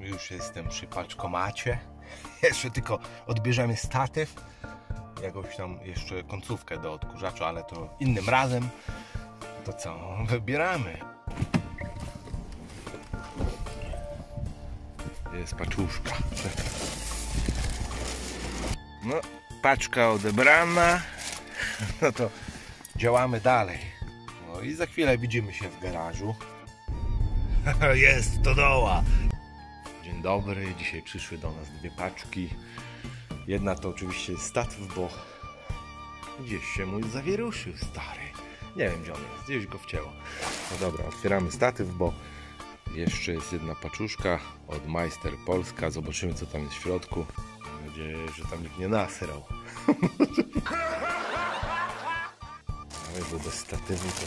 Już jestem przy paczkomacie. Jeszcze tylko odbierzemy statyw. Jakąś tam jeszcze końcówkę do odkurzacza, ale to innym razem. To co? Wybieramy. Jest paczuszka. No, paczka odebrana. No to działamy dalej. No i za chwilę widzimy się w garażu. Jest to doła. Dzień dobry. Dzisiaj przyszły do nas dwie paczki. Jedna to oczywiście statyw, bo gdzieś się mój zawieruszył, stary. Nie wiem gdzie on jest, gdzieś go wcięło. No dobra, otwieramy statyw, bo jeszcze jest jedna paczuszka od Majster Polska. Zobaczymy co tam jest w środku. Mam nadzieję, że tam nikt nie nasrał. Ale bo bez statywu to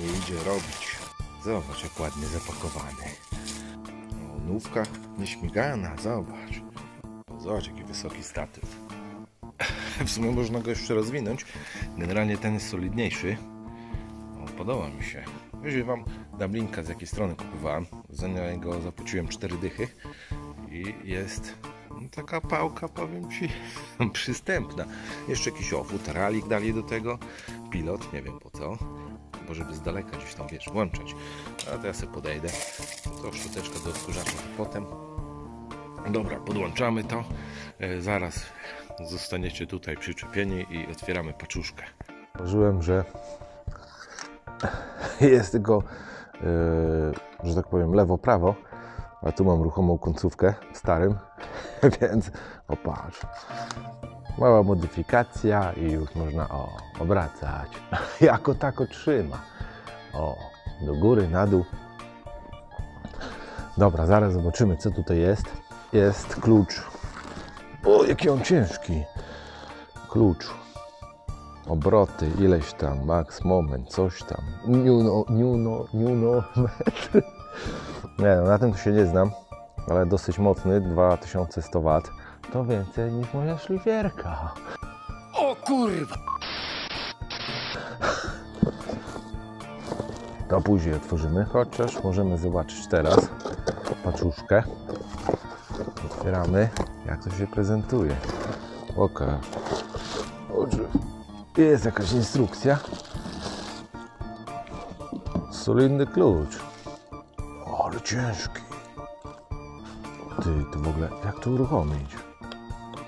nie idzie robić. Zobacz jak ładnie zapakowany. Nówka nieśmigana, zobacz. Zobacz jaki wysoki statyw. W sumie można go jeszcze rozwinąć. Generalnie ten jest solidniejszy. O, podoba mi się. Wyjdzie wam dam linka z jakiej strony kupowałem. Za niego zapłaciłem 4 dychy. I jest no, taka pałka, powiem ci, przystępna. Jeszcze jakiś owód, ralik dali do tego. Pilot, nie wiem po co. Bo żeby z daleka gdzieś tam, wiesz, włączać. A to ja sobie podejdę. To szczoteczka do odkurzacza potem. Dobra, podłączamy to. E, zaraz zostaniecie tutaj przyczepieni i otwieramy paczuszkę. Zauważyłem, że jest tylko, yy, że tak powiem, lewo-prawo, a tu mam ruchomą końcówkę starym, więc opatrz. Mała modyfikacja i już można o, obracać. jako tako trzyma. O, do góry, na dół. Dobra, zaraz zobaczymy co tutaj jest. Jest klucz. O, jaki on ciężki. Klucz. Obroty, ileś tam, max moment, coś tam. Niuno, niuno, metr. Nie no, na tym to się nie znam, ale dosyć mocny, 2100 W. To więcej niż moja szlifierka. O kurwa! To później otworzymy, chociaż możemy zobaczyć teraz paczuszkę. Otwieramy, jak to się prezentuje. Oka. Jest jakaś instrukcja. Solidny klucz. Ale ciężki. Ty, to w ogóle, jak to uruchomić?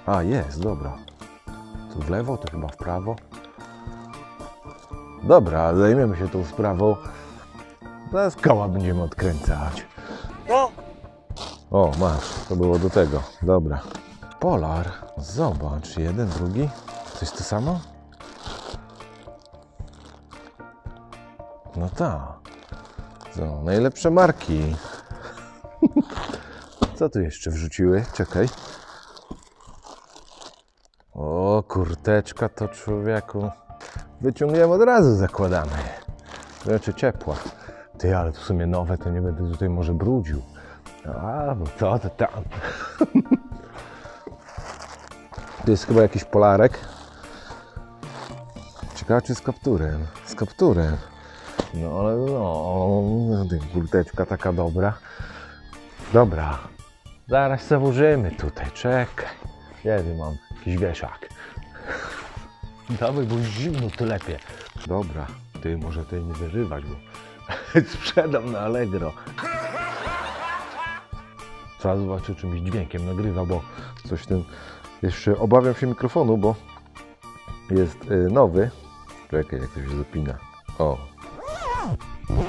A, jest, dobra. Tu w lewo, to chyba w prawo. Dobra, zajmiemy się tą sprawą. Zaraz koła będziemy odkręcać. No, O, masz, to było do tego. Dobra. Polar. Zobacz, jeden, drugi. To jest to samo? No tak. Co, najlepsze marki. Co tu jeszcze wrzuciły? Czekaj. O, kurteczka to człowieku. Wyciągniemy od razu, zakładamy. Rzeczy ciepła. Ty, ale to w sumie nowe, to nie będę tutaj może brudził. A, bo co to tam? To jest chyba jakiś polarek. Ciekawe czy z kapturem. Z kapturem. No ale no, kurteczka taka dobra. Dobra. Zaraz se włożymy tutaj, czekaj. Kiedy mam jakiś wieszak. Dawaj, bo zimno to lepiej. Dobra, ty może tej nie wyżywać, bo sprzedam na Allegro. Trzeba zobaczyć, czymś dźwiękiem nagrywa, bo coś ten... Jeszcze obawiam się mikrofonu, bo jest y, nowy. Czekaj, jak to się zapina. O.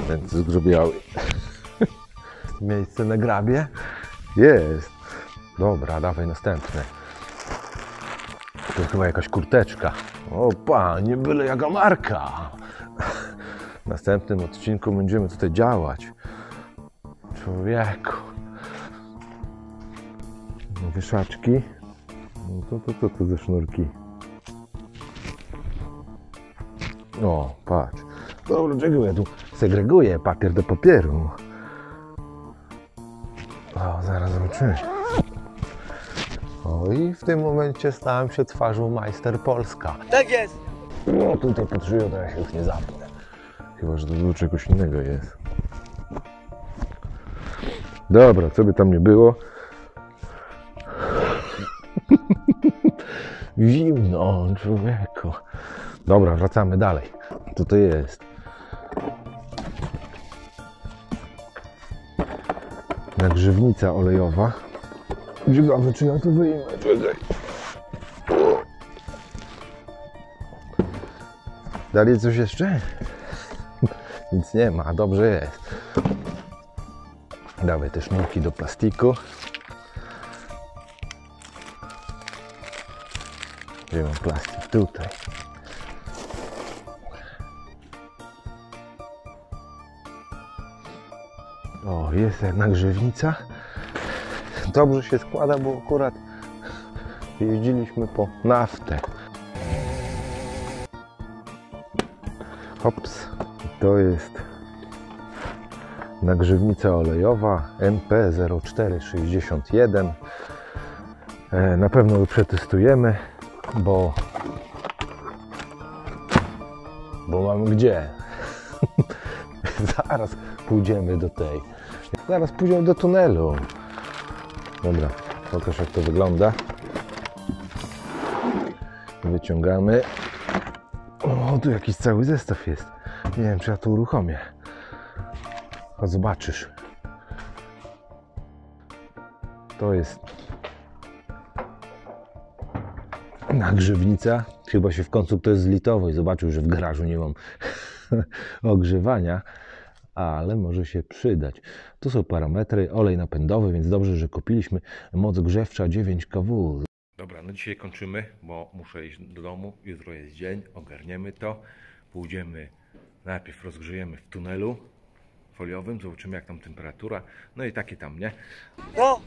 Ręce zgrzebiały. Miejsce na grabie? Jest. Dobra, dawaj następne. To chyba jakaś kurteczka. O panie, byle jaka marka. W następnym odcinku będziemy tutaj działać. Człowieku. Wieszaczki. No to, to, to, to ze sznurki. O, patrz. Dobra, czego ja tu segreguję papier do papieru. O, zaraz zobaczymy. O, i w tym momencie stałem się twarzą Majster Polska. tak jest. No tutaj pod szyją to ja się już nie zapnę. Chyba, że to do czegoś innego jest. Dobra, co by tam nie było. Zimno, człowieku. Dobra, wracamy dalej. Co to jest? Nagrzewnica olejowa. Ciekawe, czy ja to wyjmę. Czekaj. Dalej coś jeszcze? Nic nie ma, dobrze jest. Dawaj te sznurki do plastiku. Gdzie mam plastik? Tutaj. O, jest jednak grzewnica. Dobrze się składa, bo akurat jeździliśmy po naftę. Hops, to jest nagrzewnica olejowa MP0461. E, Na pewno ją przetestujemy, bo bo mamy gdzie. Zaraz pójdziemy do tej. Zaraz pójdziemy do tunelu. Dobra, pokaż jak to wygląda. Wyciągamy. O, tu jakiś cały zestaw jest. Nie wiem, czy ja to uruchomię. A zobaczysz. To jest nagrzewnica. Chyba się w końcu ktoś zlitował i zobaczył, że w garażu nie mam ogrzewania, ale może się przydać. Tu są parametry, olej napędowy, więc dobrze, że kupiliśmy moc grzewcza 9 kW. Dobra, no dzisiaj kończymy, bo muszę iść do domu. Jutro jest dzień, ogarniemy to. Pójdziemy, najpierw rozgrzejemy w tunelu foliowym, zobaczymy jak tam temperatura. No i takie tam, nie? No,